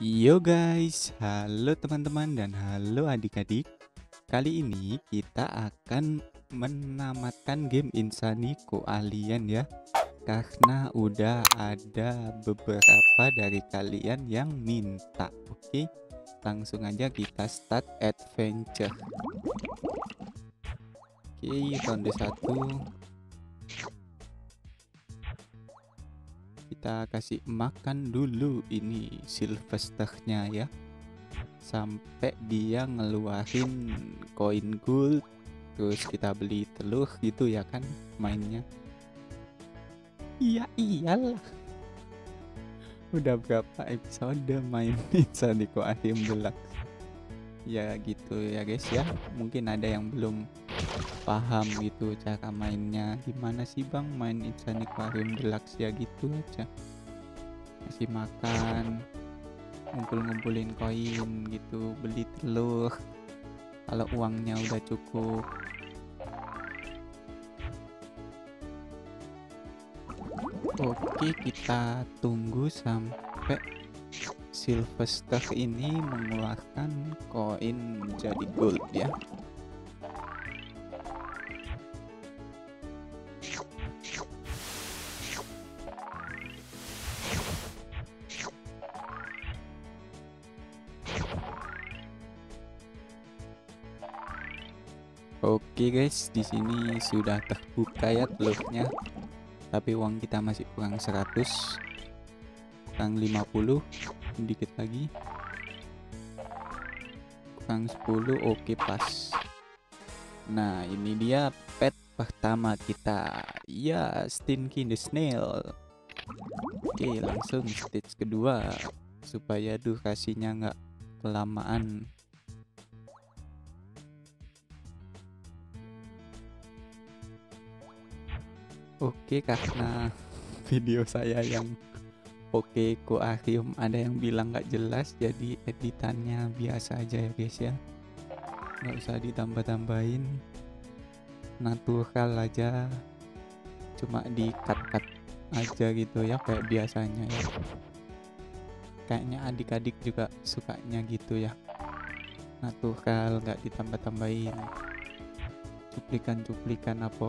Yo guys, halo teman-teman dan halo adik-adik. Kali ini kita akan menamatkan game Insanico Alien ya. Karena udah ada beberapa dari kalian yang minta. Oke, langsung aja kita start adventure. Oke, ronde satu kita kasih makan dulu ini Sylvesternya ya. Sampai dia ngeluarin koin gold terus kita beli telur gitu ya kan mainnya. Iya iyalah. Udah berapa episode main Insanico Akhir Deluxe ya gitu ya guys ya. Mungkin ada yang belum paham gitu cara mainnya. Gimana sih bang main Insani Aquarium Deluxe ya gitu aja? Kasih makan ngumpul-ngumpulin koin gitu beli telur. Kalau uangnya udah cukup. Oke kita tunggu sampai Sylvester ini mengeluarkan koin jadi gold ya Oke guys, di sini sudah terbuka ya telurnya. Tapi uang kita masih kurang 100. Kurang 50, sedikit lagi. Kurang 10, oke pas. Nah, ini dia pet pertama kita. Ya, Stinky the Snail. Oke, langsung stage kedua supaya durasinya nggak kelamaan Oke karena video saya yang oke akuarium ada yang bilang nggak jelas jadi editannya biasa aja ya guys ya. Nggak usah ditambah-tambahin. Natural aja. Cuma di cut-cut aja gitu ya kayak biasanya ya. Kayaknya adik-adik juga sukanya gitu ya. Natural nggak ditambah-tambahin. Cuplikan-cuplikan apa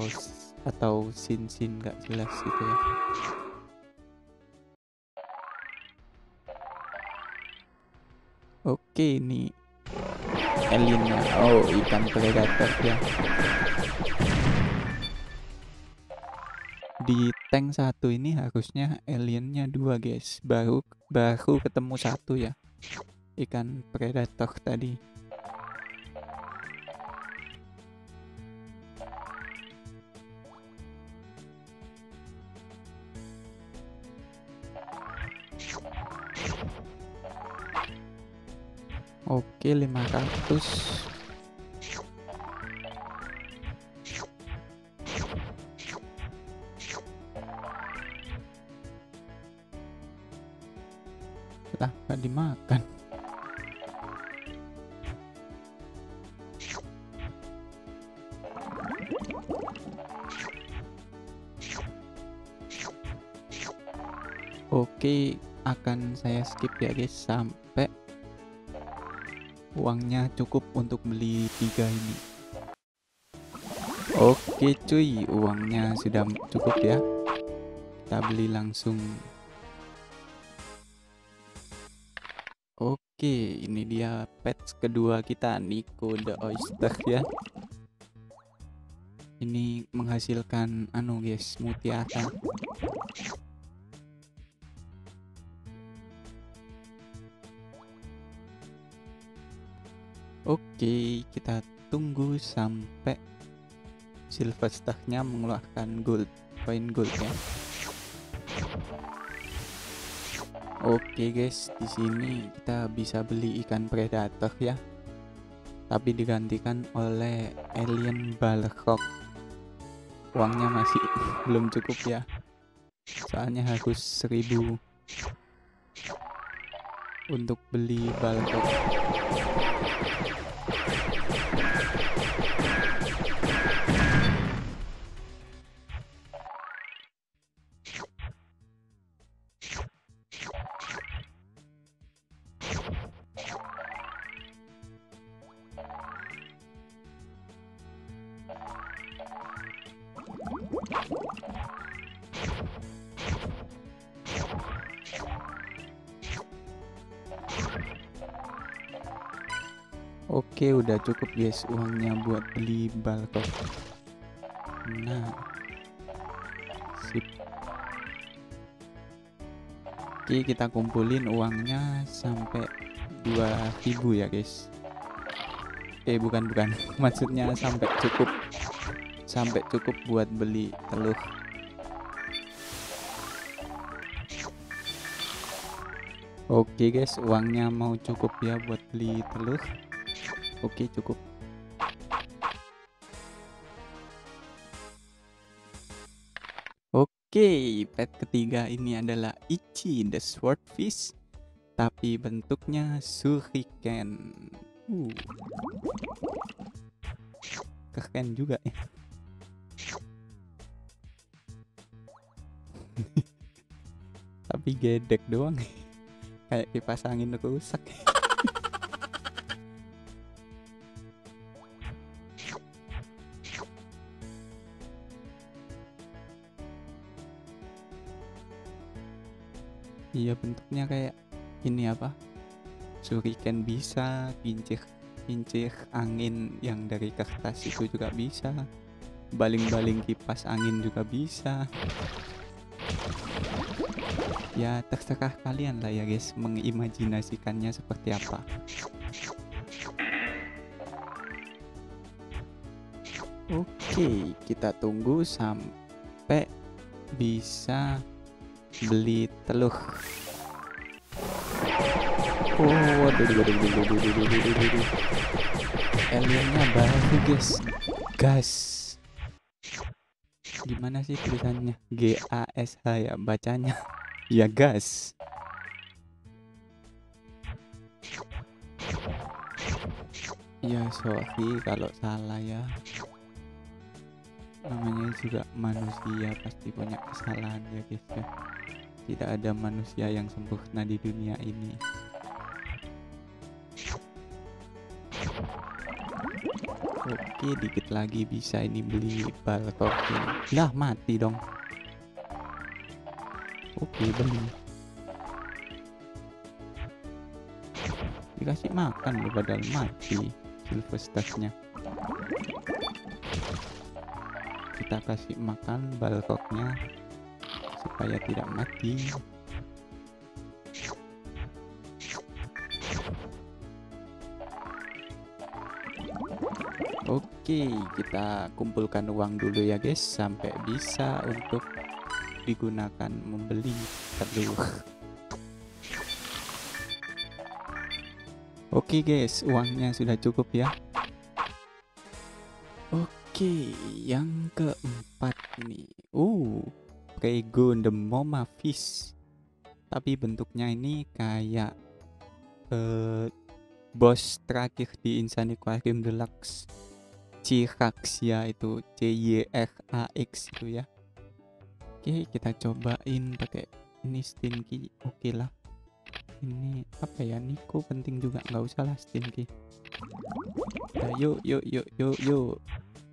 atau sin-sin gak jelas gitu ya. Oke ini aliennya oh ikan predator ya. Di tank satu ini harusnya aliennya dua guys. Baru baru ketemu satu ya. Ikan predator tadi Oke 500 lah gak dimakan. Oke akan saya skip ya guys sampai uangnya cukup untuk beli tiga ini. Oke cuy. Uangnya sudah cukup ya. Kita beli langsung. Oke ini dia pets kedua kita. Nico the Oyster ya. Ini menghasilkan anu guys mutiara Oke, kita tunggu sampai Sylvesternya mengeluarkan gold, poin gold ya. Oke guys, di sini kita bisa beli ikan predator ya. Tapi digantikan oleh alien balrog. Uangnya masih belum cukup ya. Soalnya harus seribu untuk beli balrog. Oke udah cukup guys uangnya buat beli balkon. Nah Sip. Oke kita kumpulin uangnya sampai 2000 ya guys. Eh bukan bukan. Maksudnya sampai cukup. Sampai cukup buat beli telur. Oke guys, uangnya mau cukup ya buat beli telur. Oke, cukup. Oke, pet ketiga ini adalah Ichi the Swordfish, tapi bentuknya shuriken. Uh. Keren juga ya. tapi gedek doang kayak kipas angin rusak iya bentuknya kayak ini apa? Suriken bisa kincir kincir angin yang dari kertas itu juga bisa. Baling-baling kipas angin juga bisa. Ya terserah kalian lah ya guys. Mengimajinasikannya seperti apa. Oke kita tunggu sampai bisa beli telur oh waduh waduh aliennya baru guys. Gas gimana sih tulisannya? G A S H ya bacanya. Ya gas ya sorry kalau salah ya. Namanya juga manusia pasti punya kesalahan ya guys ya tidak ada manusia yang sempurna di dunia ini. Oke dikit lagi bisa ini beli balkokin lah mati dong. Oke beli. Dikasih makan loh padahal mati silverstashnya kita kasih makan balkoknya supaya tidak mati Oke, kita kumpulkan uang dulu ya guys sampai bisa untuk digunakan membeli telur. Oke guys, uangnya sudah cukup ya. Oke, yang keempat nih. Uh, The Moma Fish. Tapi bentuknya ini kayak uh, bos terakhir di Insani Aquarium Deluxe. Ciraxia itu C Y R A X itu ya. Oke, kita cobain pakai ini stinky. Oke lah. Ini apa ya? Niko penting juga nggak usah lah stinky. Nah, yuk yuk yuk yuk yuk.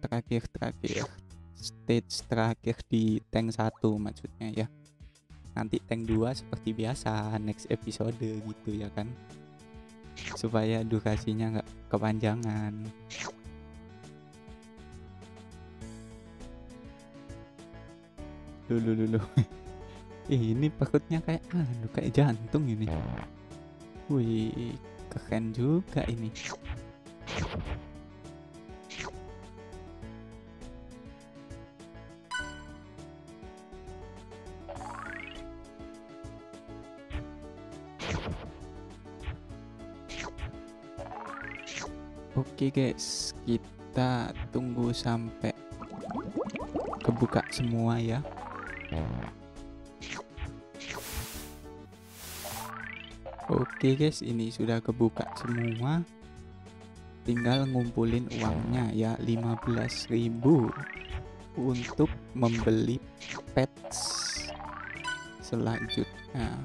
Terakhir terakhir stage terakhir di tank 1 maksudnya ya. Nanti tank 2 seperti biasa next episode gitu ya kan. Supaya durasinya nggak kepanjangan. Dulu dulu ini perutnya kayak aduh kayak jantung ini. Wih keren juga ini Oke guys, kita tunggu sampai kebuka semua ya. Oke guys, ini sudah kebuka semua. Tinggal ngumpulin uangnya ya 15.000 untuk membeli pets selanjutnya.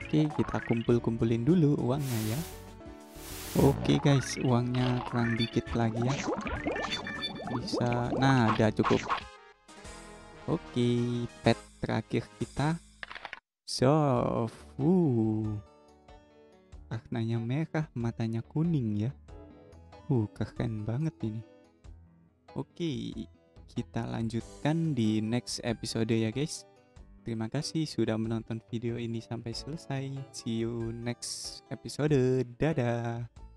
Oke, kita kumpul-kumpulin dulu uangnya ya. Oke guys, uangnya kurang dikit lagi ya. Bisa, nah udah cukup. Oke, pet terakhir kita. So, uh. Warnanya merah, matanya kuning ya. Uh, keren banget ini. Oke, kita lanjutkan di next episode ya guys. Terima kasih sudah menonton video ini sampai selesai. See you next episode. Dadah.